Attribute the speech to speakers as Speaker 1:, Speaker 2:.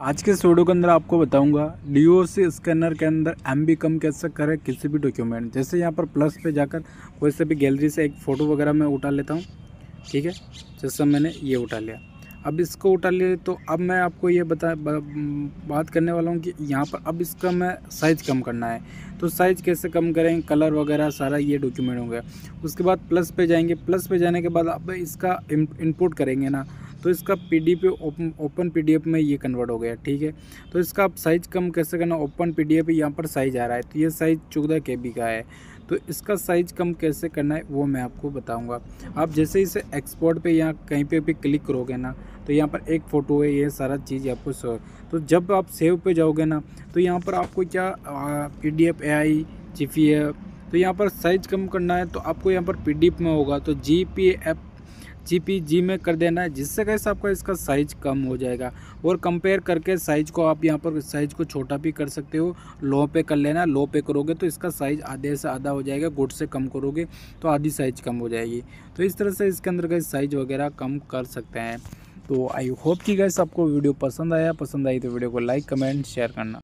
Speaker 1: आज के इस वीडियो के अंदर आपको बताऊँगा डी सी स्कैनर के अंदर एम बी कम कैसे करें किसी भी डॉक्यूमेंट जैसे यहाँ पर प्लस पे जाकर कोई से भी गैलरी से एक फ़ोटो वगैरह मैं उठा लेता हूँ। ठीक है? जैसे मैंने ये उठा लिया। अब इसको उठा लिया तो अब मैं आपको ये बता बात करने वाला हूँ कि यहाँ पर अब इसका मैं साइज़ कम करना है। तो साइज़ कैसे कम करें कलर वगैरह सारा ये डॉक्यूमेंट हो गया उसके बाद प्लस पे जाएँगे। प्लस पे जाने के बाद अब इसका इनपुट करेंगे ना। तो इसका P D P open open P D F में ये कन्वर्ट हो गया, ठीक है? तो इसका आप साइज़ कम कैसे करना ओपन पी डी एफ़ यहाँ पर साइज़ आ रहा है तो ये साइज़ चौदह के बी का है। तो इसका साइज़ कम कैसे करना है, वो मैं आपको बताऊँगा। आप जैसे इसे एक्सपोर्ट पे यहाँ कहीं पे भी क्लिक करोगे ना तो यहाँ पर एक फ़ोटो है, ये सारा चीज़ आपको सो तो जब आप सेव पे जाओगे ना तो यहाँ पर आपको क्या P D F A I तो यहाँ पर साइज़ कम करना है तो आपको यहाँ पर पी डी एफ़ में होगा तो जी पी एफ़ जी जी में कर देना है, जिससे कैसे आपका इसका साइज़ कम हो जाएगा। और कंपेयर करके साइज़ को आप यहाँ पर साइज़ को छोटा भी कर सकते हो। लो पे कर लेना लो पे करोगे तो इसका साइज़ आधे से आधा हो जाएगा गुड से कम करोगे तो आधी साइज़ कम हो जाएगी। तो इस तरह से इसके अंदर का साइज़ वगैरह कम कर सकते हैं। तो आई होप कि गैस आपको वीडियो पसंद आया। पसंद आई तो वीडियो को लाइक कमेंट शेयर करना।